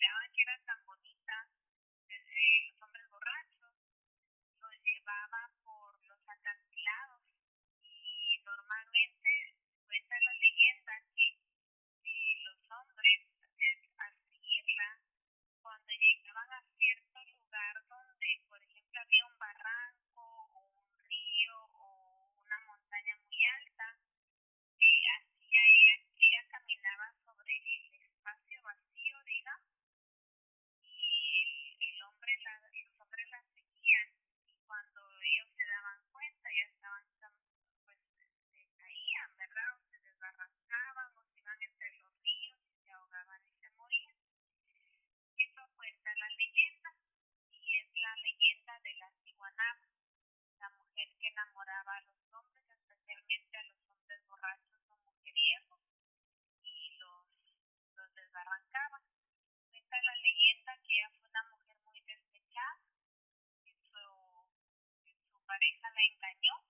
miraba que era tan bonita, eh, este, los hombres borrachos, los llevaba por los acantilados. Y normalmente cuenta la leyenda que los hombres eh, al seguirla, cuando llegaban a cierto lugar donde, por ejemplo, había un barranco o un río o una montaña muy alta, eh, hacía ella que ella caminaba sobre el espacio vacío, digamos, pareja la engañó